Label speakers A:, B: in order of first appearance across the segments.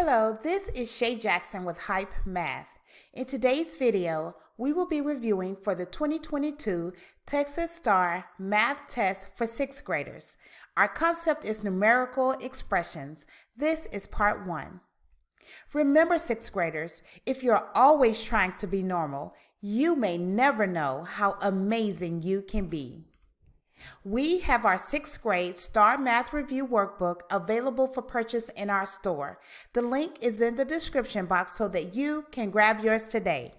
A: Hello, this is Shay Jackson with Hype Math. In today's video, we will be reviewing for the 2022 Texas STAAR Math Test for 6th graders. Our concept is numerical expressions. This is part 1. Remember 6th graders, if you're always trying to be normal, you may never know how amazing you can be. We have our sixth grade STAAR Math Review Workbook available for purchase in our store. The link is in the description box so that you can grab yours today.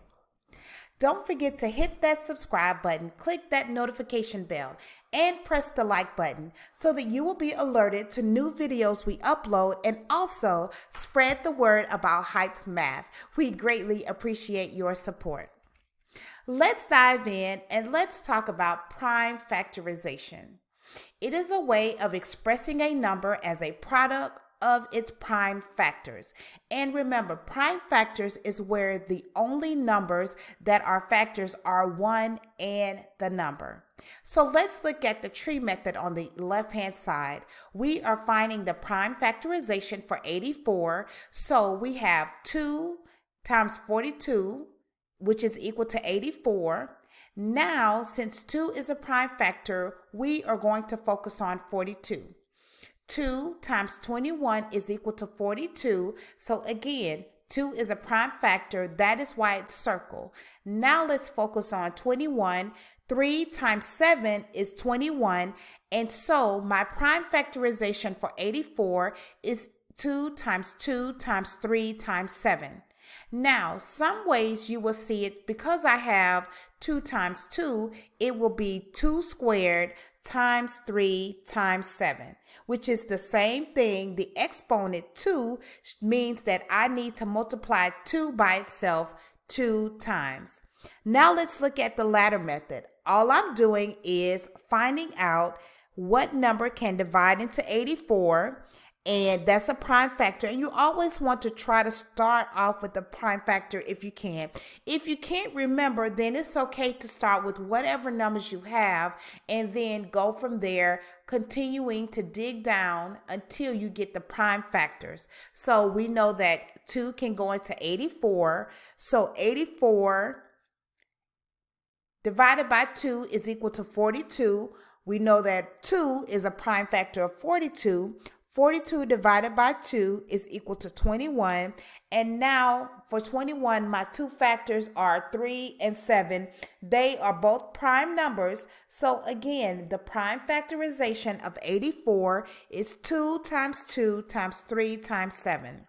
A: Don't forget to hit that subscribe button, click that notification bell, and press the like button so that you will be alerted to new videos we upload and also spread the word about Hype Math. We greatly appreciate your support. Let's dive in and let's talk about prime factorization. It is a way of expressing a number as a product of its prime factors. And remember, prime factors is where the only numbers that are factors are 1 and the number. So let's look at the tree method on the left hand side. We are finding the prime factorization for 84. So we have 2 times 42 which is equal to 84. Now, since 2 is a prime factor, we are going to focus on 42. 2 times 21 is equal to 42. So again, 2 is a prime factor. That is why it's circle. Now let's focus on 21. 3 times 7 is 21. And so my prime factorization for 84 is 2 times 2 times 3 times 7. Now, some ways you will see it because I have 2 times 2, it will be 2 squared times 3 times 7, which is the same thing. The exponent 2 means that I need to multiply 2 by itself 2 times. Now let's look at the ladder method. All I'm doing is finding out what number can divide into 84 and that's a prime factor. And you always want to try to start off with the prime factor if you can. If you can't remember then it's okay to start with whatever numbers you have and then go from there continuing to dig down until you get the prime factors. So we know that 2 can go into 84 so 84 divided by 2 is equal to 42 we know that 2 is a prime factor of 42 42 divided by 2 is equal to 21. And now for 21, my two factors are 3 and 7. They are both prime numbers. So again, the prime factorization of 84 is 2 times 2 times 3 times 7.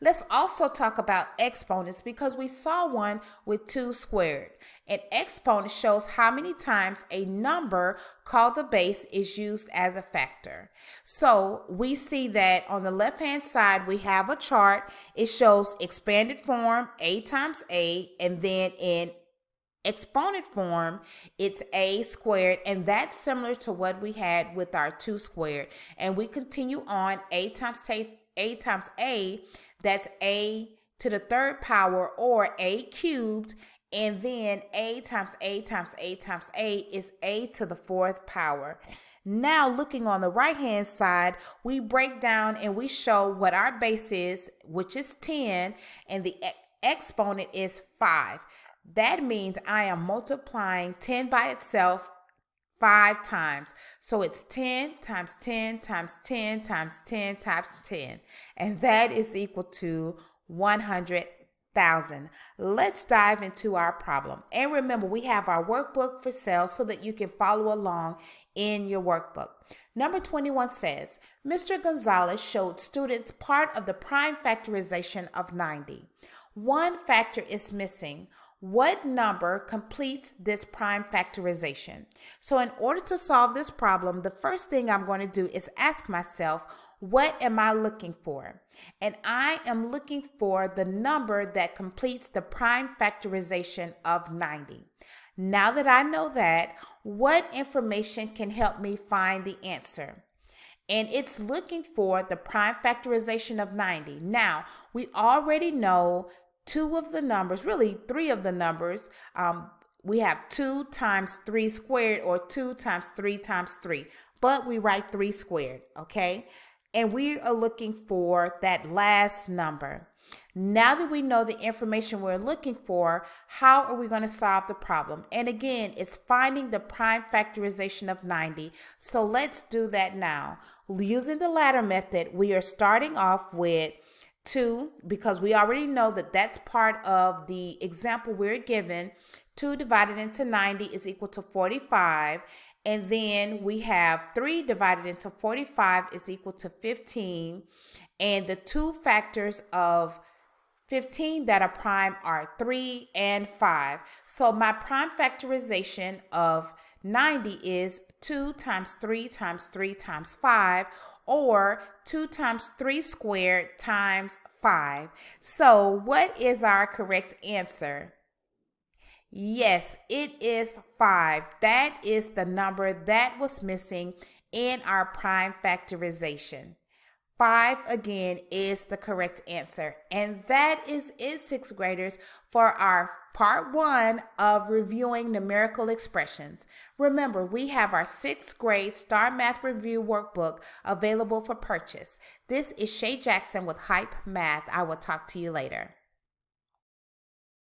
A: Let's also talk about exponents because we saw one with 2 squared. An exponent shows how many times a number called the base is used as a factor. So we see that on the left hand side we have a chart. It shows expanded form a times a and then in exponent form, it's a squared, and that's similar to what we had with our 2 squared. And we continue on a times a, a times a that's a to the third power or a cubed. And then a times a times a times a is a to the fourth power. Now, looking on the right hand side, we break down and we show what our base is, which is 10, and the exponent is 5. That means I am multiplying 10 by itself five times. So it's 10 times 10 times 10 times 10 times 10. And that is equal to 100,000. Let's dive into our problem. And remember, we have our workbook for sale so that you can follow along in your workbook. Number 21 says, Mr. Gonzalez showed students part of the prime factorization of 90. One factor is missing. What number completes this prime factorization? So in order to solve this problem, the first thing I'm going to do is ask myself, what am I looking for? And I am looking for the number that completes the prime factorization of 90. Now that I know that, what information can help me find the answer? And it's looking for the prime factorization of 90. Now, we already know two of the numbers, really three of the numbers, um, we have 2 times 3 squared or 2 times 3 times 3, but we write 3 squared, okay? and we are looking for that last number. Now that we know the information we're looking for, how are we going to solve the problem? And again, it's finding the prime factorization of 90. So let's do that now. Using the ladder method, we are starting off with 2 because we already know that that's part of the example we're given. 2 divided into 90 is equal to 45. And then we have 3 divided into 45 is equal to 15. And the two factors of 15 that are prime are 3 and 5. So my prime factorization of 90 is 2 times 3 times 3 times 5 or 2 times 3 squared times 5. So what is our correct answer? Yes, it is 5. That is the number that was missing in our prime factorization. Five again is the correct answer. And that is it, sixth graders, for our part one of reviewing numerical expressions. Remember, we have our sixth grade STAAR Math Review workbook available for purchase. This is Shay Jackson with Hype Math. I will talk to you later.